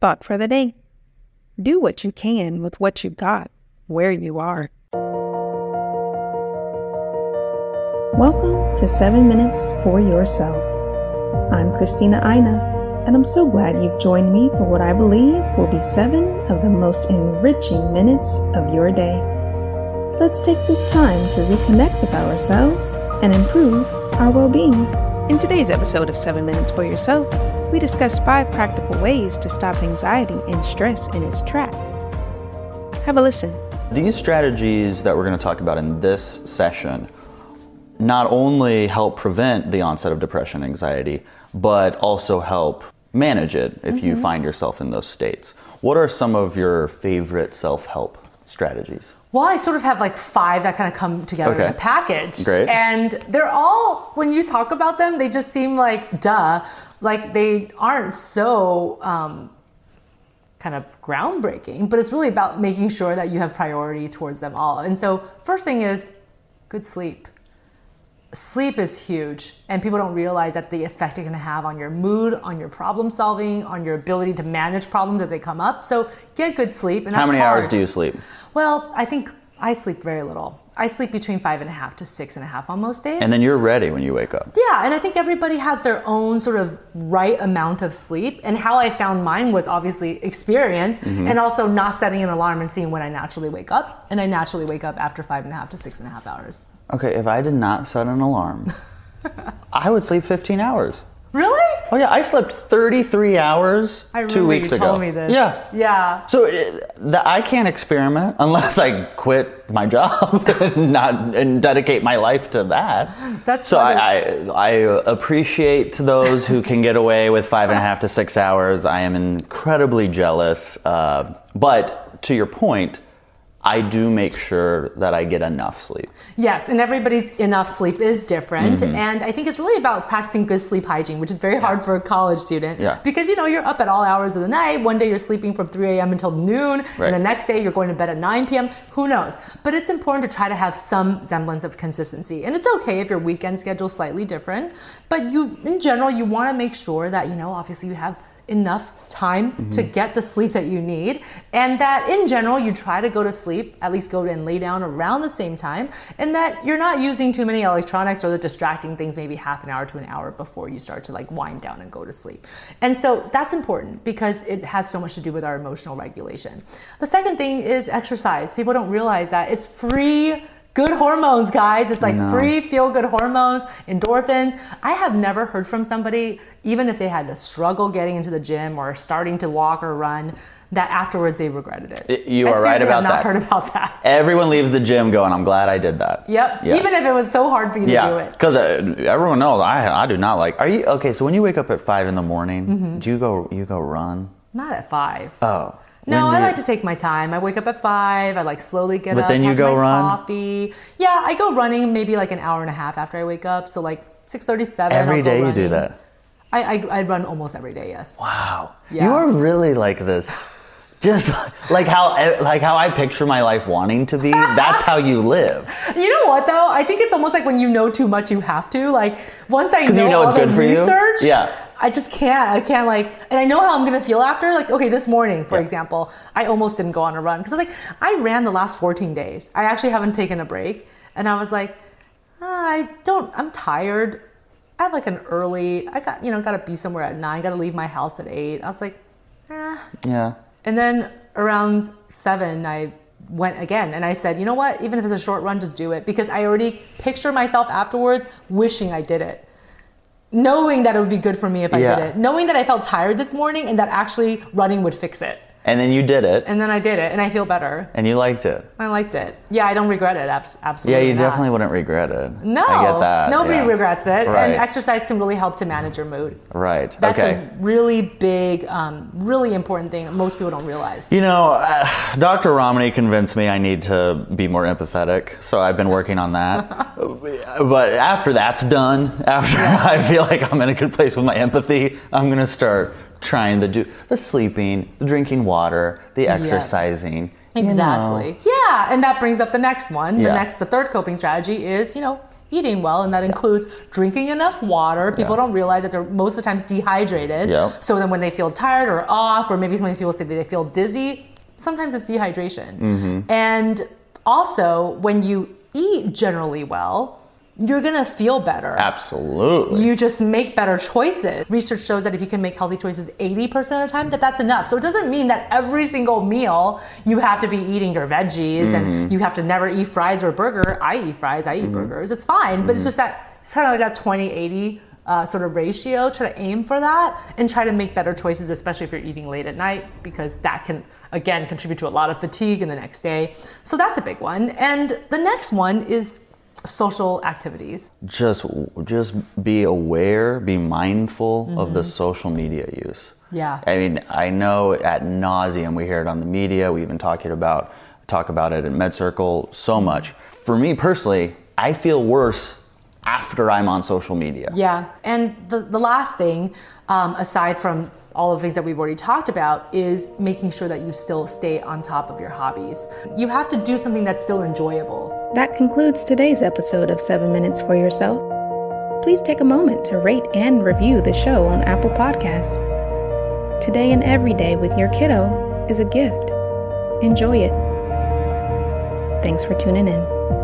Thought for the day Do what you can with what you got, where you are. Welcome to 7 Minutes for Yourself. I'm Christina Aina, and I'm so glad you've joined me for what I believe will be seven of the most enriching minutes of your day. Let's take this time to reconnect with ourselves and improve our well being. In today's episode of 7 Minutes for Yourself, we discuss five practical ways to stop anxiety and stress in its tracks. Have a listen. These strategies that we're going to talk about in this session not only help prevent the onset of depression and anxiety, but also help manage it if mm-hmm. you find yourself in those states. What are some of your favorite self help strategies? Well, I sort of have like five that kind of come together okay. in a package. Great. And they're all, when you talk about them, they just seem like duh. Like they aren't so um, kind of groundbreaking, but it's really about making sure that you have priority towards them all. And so, first thing is good sleep sleep is huge and people don't realize that the effect it can have on your mood on your problem solving on your ability to manage problems as they come up so get good sleep and how many hard. hours do you sleep well i think i sleep very little i sleep between five and a half to six and a half on most days and then you're ready when you wake up yeah and i think everybody has their own sort of right amount of sleep and how i found mine was obviously experience mm-hmm. and also not setting an alarm and seeing when i naturally wake up and i naturally wake up after five and a half to six and a half hours Okay, if I did not set an alarm, I would sleep 15 hours. Really? Oh yeah, I slept 33 hours two weeks ago. Told me this. Yeah. Yeah. So uh, the, I can't experiment unless I quit my job and not and dedicate my life to that. That's so I, I, I appreciate those who can get away with five and a half to six hours. I am incredibly jealous. Uh, but to your point, I do make sure that I get enough sleep. Yes, and everybody's enough sleep is different. Mm-hmm. And I think it's really about practicing good sleep hygiene, which is very hard for a college student. Yeah. Because you know, you're up at all hours of the night. One day you're sleeping from 3 a.m. until noon, right. and the next day you're going to bed at 9 p.m. Who knows? But it's important to try to have some semblance of consistency. And it's okay if your weekend schedule is slightly different, but you in general you want to make sure that, you know, obviously you have enough time mm-hmm. to get the sleep that you need. And that in general you try to go to sleep at least go and lay down around the same time and that you're not using too many electronics or the distracting things maybe half an hour to an hour before you start to like wind down and go to sleep. And so that's important because it has so much to do with our emotional regulation. The second thing is exercise. People don't realize that it's free good hormones, guys. It's like free feel good hormones, endorphins. I have never heard from somebody, even if they had to struggle getting into the gym or starting to walk or run, that afterwards they regretted it. it you are right about that. I have not that. heard about that. Everyone leaves the gym going, I'm glad I did that. Yep. Yes. Even if it was so hard for you yeah. to do it. Because uh, everyone knows I, I do not like. Are you okay? So when you wake up at five in the morning, mm-hmm. do you go you go run? Not at five. Oh. No, I like to take my time. I wake up at five. I like slowly get but up. But then you go run. Coffee. Yeah, I go running maybe like an hour and a half after I wake up. So like six thirty-seven. Every day you do that. I, I, I run almost every day. Yes. Wow. Yeah. You are really like this. Just like how eh, like how I picture my life wanting to be. That's how you live. You know what though? I think it's almost like when you know too much, you have to. Like once I know, you know all it's good for research, you. Yeah I just can't. I can't like, and I know how I'm gonna feel after. Like, okay, this morning, for yeah. example, I almost didn't go on a run because I was like I ran the last 14 days. I actually haven't taken a break, and I was like, ah, I don't. I'm tired. I have like an early. I got you know got to be somewhere at nine. Got to leave my house at eight. I was like, eh. Yeah. And then around seven, I went again and I said, you know what? Even if it's a short run, just do it because I already picture myself afterwards wishing I did it knowing that it would be good for me if I yeah. did it, knowing that I felt tired this morning and that actually running would fix it. And then you did it. And then I did it, and I feel better. And you liked it. I liked it. Yeah, I don't regret it. Absolutely. Yeah, you not. definitely wouldn't regret it. No, I get that. Nobody yeah. regrets it, right. and exercise can really help to manage your mood. Right. That's okay. a really big, um, really important thing that most people don't realize. You know, uh, Dr. Ramani convinced me I need to be more empathetic, so I've been working on that. but after that's done, after yeah. I feel like I'm in a good place with my empathy, I'm gonna start trying to do the sleeping, the drinking water, the exercising. Yeah. Exactly. You know. Yeah, and that brings up the next one. Yeah. The next, the third coping strategy is, you know, eating well, and that includes drinking enough water. People Yeah. don't realize that they're most of the times dehydrated. Yep. So then when they feel tired or off, or maybe sometimes people say that they feel dizzy, sometimes it's dehydration. Mm-hmm. And also, when you eat generally well, you're gonna feel better. Absolutely. You just make better choices. Research shows that if you can make healthy choices 80% of the time, that that's enough. So it doesn't mean that every single meal you have to be eating your veggies and mm-hmm. you have to never eat fries or burger. I eat fries, I eat mm-hmm. burgers. It's fine, but it's mm-hmm. just that it's kind of like that 20 80 uh, sort of ratio. Try to aim for that and try to make better choices, especially if you're eating late at night, because that can again contribute to a lot of fatigue in the next day. So that's a big one. And the next one is social activities. just just be aware, be mindful of the social media use. Yeah. I mean, I know at nauseum we hear it on the media. We even talk it about talk about it in MedCircle so much. For me personally, I feel worse after I'm on social media. Yeah, and the, the last thing, um, aside from all the things that we've already talked about, is making sure that you still stay on top of your hobbies. You have to do something that's still enjoyable. That concludes today's episode of 7 Minutes for Yourself. Please take a moment to rate and review the show on Apple Podcasts. Today and every day with your kiddo is a gift. Enjoy it. Thanks for tuning in.